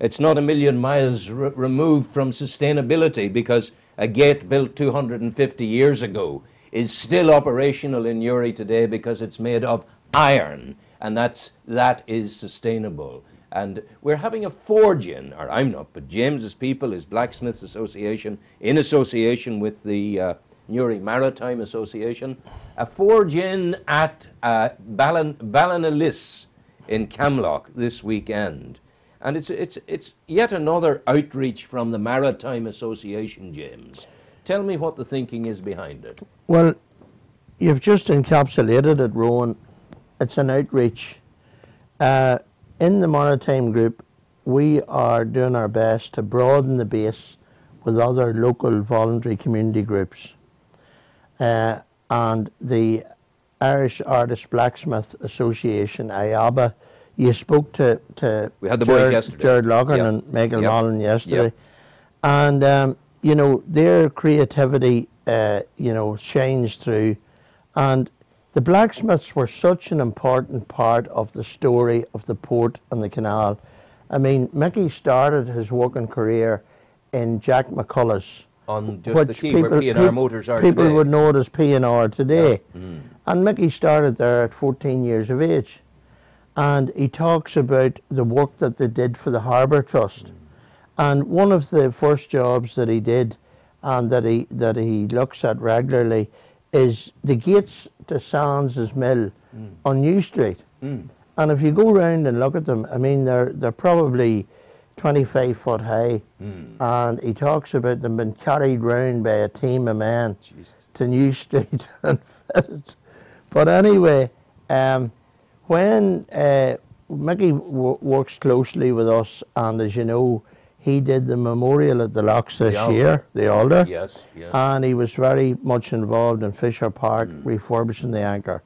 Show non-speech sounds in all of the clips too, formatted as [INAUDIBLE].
it's not a million miles removed from sustainability because a gate built 250 years ago is still operational in Newry today because it's made of iron, and that's that is sustainable. And we're having a forge-in, or I'm not, but James's people, his Blacksmiths Association, in association with the uh, Newry Maritime Association, a forge-in at uh, Ballinliss in Camlough this weekend. And it's, it's, it's yet another outreach from the Maritime Association, James. Tell me what the thinking is behind it. Well, you've just encapsulated it, Rowan. It's an outreach. Uh, in the Maritime Group, we are doing our best to broaden the base with other local voluntary community groups. Uh, and the Irish Artist Blacksmith Association, IABA, you spoke to, to We had the boys Jared, yesterday. Jared Yep. and Michael Yep. Mullen yesterday. And, um, you know, their creativity, uh, you know, shines through. And the blacksmiths were such an important part of the story of the port and the canal. I mean, Mickey started his working career in Jack McCullough's On just the quay where P&R Motors are people today. would know it as P&R today. And Mickey started there at 14 years of age. And he talks about the work that they did for the Harbour Trust. And one of the first jobs that he did and that he, that he looks at regularly is the gates to Sands' mill mm. on New Street. Mm. And if you go round and look at them, I mean, they're, they're probably 25 foot high. Mm. And he talks about them being carried round by a team of men Jesus. to New Street [LAUGHS] and fitted. But anyway, um, when uh, Mickey w- works closely with us, and as you know, he did the memorial at the locks this The year, the Alder. Yes, yes. And he was very much involved in Fisher Park refurbishing the anchor.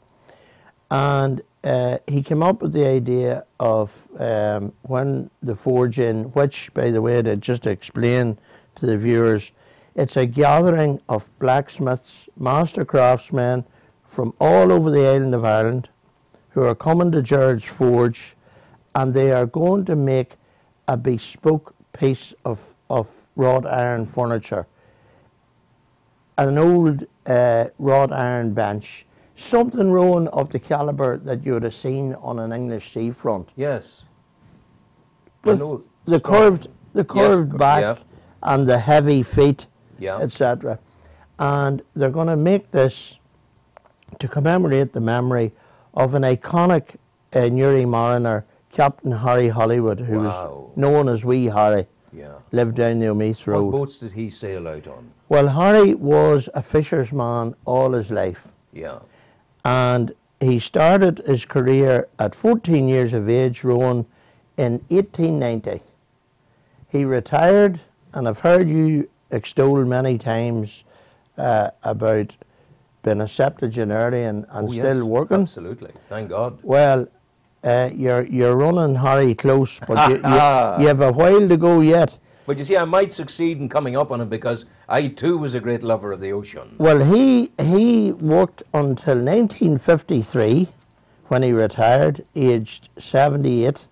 And uh, he came up with the idea of um, when the forge in, which, by the way, to just explain to the viewers, it's a gathering of blacksmiths, master craftsmen from all over the island of Ireland who are coming to George Forge and they are going to make a bespoke piece of, of wrought iron furniture an old uh, wrought iron bench, something Rowan of the calibre that you would have seen on an English seafront, yes. With the stone. curved, the curved cur- back yeah. and the heavy feet, Yeah. etc. And they're going to make this to commemorate the memory of an iconic uh, Newry mariner, Captain Harry Hollywood, who Wow. was known as Wee Harry, Yeah. lived down the Omeath What boats did he sail out on? Well, Harry was a fisherman all his life. Yeah. and he started his career at 14 years of age, rowing in 1890. He retired, and I've heard you extol many times uh, about being a septuagenarian and Oh, still yes, working. Absolutely. Thank God. Well, uh, you're you're running Harry close, but [LAUGHS] you, you, you have a while to go yet. But you see, I might succeed in coming up on him because I too was a great lover of the ocean. Well, he he worked until 1953, when he retired, aged 78,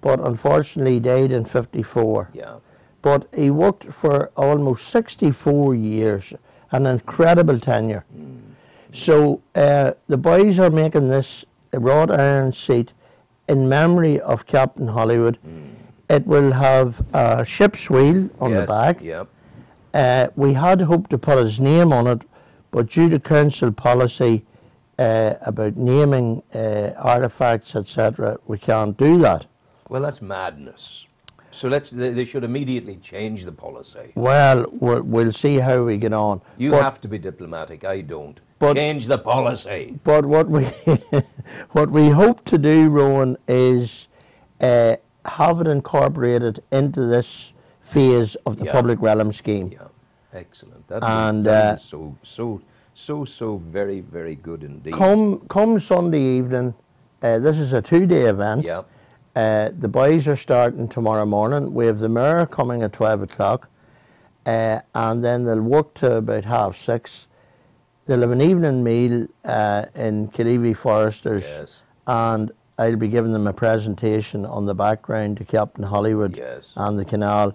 but unfortunately died in 54. Yeah. But he worked for almost 64 years, an incredible tenure. So uh, the boys are making this wrought iron seat in memory of Captain Hollywood. It will have a ship's wheel on the back. Yep. Uh, we had hoped to put his name on it, but due to council policy uh, about naming uh, artifacts, etc., we can't do that. Well, that's madness. So let's. They, should immediately change the policy. Well, we'll, we'll see how we get on. You but, have to be diplomatic. I don't. But- change the policy. But what we [LAUGHS] what we hope to do, Rowan, is uh, have it incorporated into this phase of the Yeah. public realm scheme. Yeah. Excellent. That And, uh, so so so so very very good indeed. Come come Sunday evening. Uh, this is a two-day event. Yeah. Uh, the boys are starting tomorrow morning. We have the mayor coming at 12 o'clock, uh, and then they'll work to about half six. They'll have an evening meal uh, in Killeavy Foresters, Yes. and I'll be giving them a presentation on the background to Captain Hollywood Yes. and the canal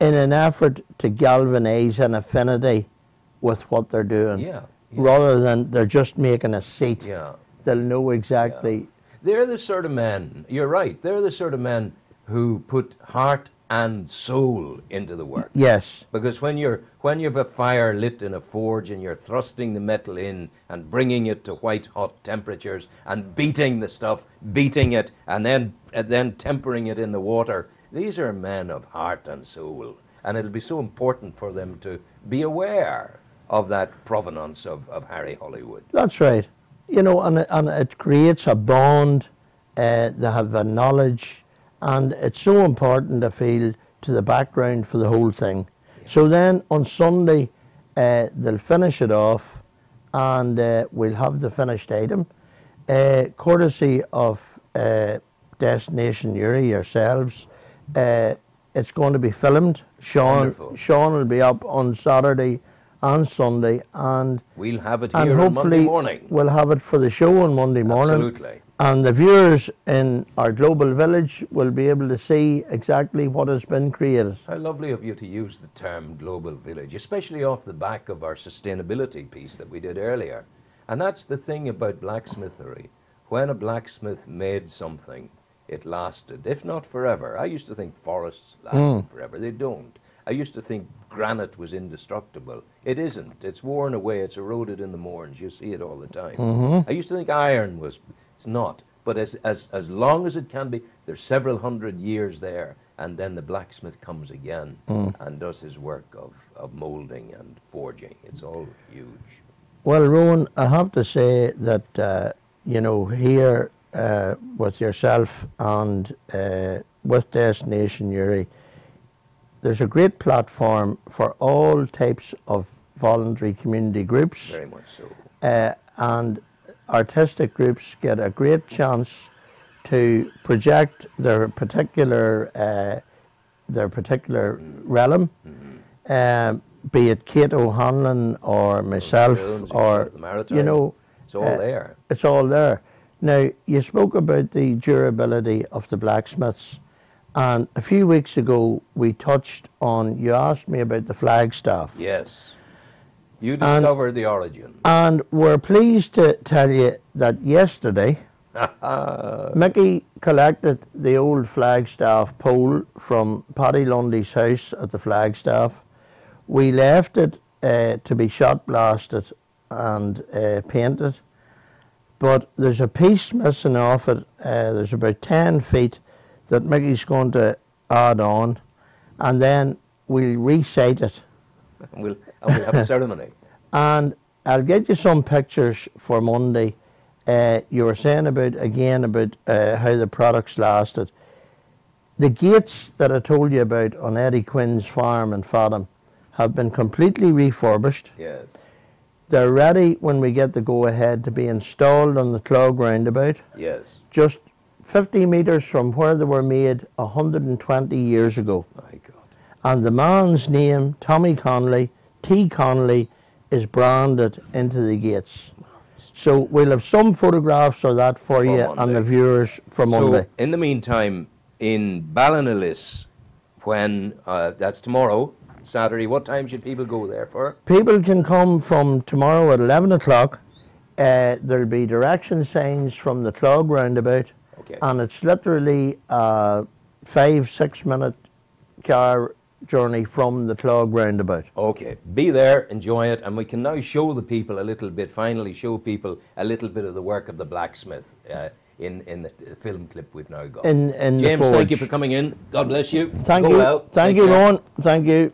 in an effort to galvanise an affinity with what they're doing. Yeah, yeah. Rather than they're just making a seat. Yeah. They'll know exactly. They're the sort of men, you're right, they're the sort of men who put heart and soul into the work. Yes. Because when you're when you've a fire lit in a forge and you're thrusting the metal in and bringing it to white hot temperatures and beating the stuff, beating it, and then and then tempering it in the water, these are men of heart and soul, and it'll be so important for them to be aware of that provenance of, of Harry Hollywood. That's right. You know, and, it- and it creates a bond. Uh, they have a knowledge, and it's so important, I feel, to the background for the whole thing. So then on Sunday, uh, they'll finish it off, and uh, we'll have the finished item, uh, courtesy of uh, Destination Newry yourselves. Uh, it's going to be filmed. Sean, Wonderful. Sean will be up on Saturday and Sunday, and We'll have it and here on hopefully Monday morning. we'll have it for the show on Monday morning. Absolutely. And the viewers in our global village will be able to see exactly what has been created. How lovely of you to use the term global village, especially off the back of our sustainability piece that we did earlier. And that's the thing about blacksmithery. When a blacksmith made something, it lasted, if not forever. I used to think forests lasted hmm. forever. They don't. I used to think granite was indestructible. It isn't. It's worn away. It's eroded in the Mournes. You see it all the time. I used to think iron was. It's not. But as, as, as long as it can be, there's several hundred years there, and then the blacksmith comes again and does his work of, of molding and forging. It's all huge. Well, Rowan, I have to say that, uh, you know, here uh, with yourself and uh, with Destination Newry, there's a great platform for all types of voluntary community groups. Very much so. uh, and artistic groups get a great chance to project their particular uh, their particular realm, um, be it Kate O'Hanlon or myself Films, or you know, It's all uh, there. it's all there. Now you spoke about the durability of the blacksmiths, and a few weeks ago we touched on. You asked me about the flagstaff. Yes. You discovered the origin. And we're pleased to tell you that yesterday, [LAUGHS] Mickey collected the old Flagstaff pole from Paddy Lundy's house at the Flagstaff. We left it uh, to be shot blasted and uh, painted, but there's a piece missing off it. Uh, there's about 10 feet that Mickey's going to add on, and then we'll recite it. [LAUGHS] And we'll, and we'll have a [LAUGHS] ceremony. And I'll get you some pictures for Monday. Uh, you were saying about again about uh, how the products lasted. The gates that I told you about on Eddie Quinn's farm in Fadham have been completely refurbished. Yes. They're ready when we get the go ahead to be installed on the Clog roundabout, Yes. just 50 metres from where they were made 120 years ago. My God. And the man's name, Tommy Connolly, T. Connolly, is branded into the gates. So we'll have some photographs of that for, you and the viewers for Monday. So, in the meantime, in Ballinliss, when uh, that's tomorrow, Saturday, what time should people go there for? People can come from tomorrow at 11 o'clock. Uh, there'll be direction signs from the Clog roundabout, Okay. and it's literally a five, six minute car journey from the Clog roundabout. Okay, be there, enjoy it, and we can now show the people a little bit, finally show people a little bit of the work of the blacksmith uh, in, in the film clip we've now got. In, in the James, thank you for coming in. God bless you. Thank Go you. well. Thank Take you. Ron. Thank you.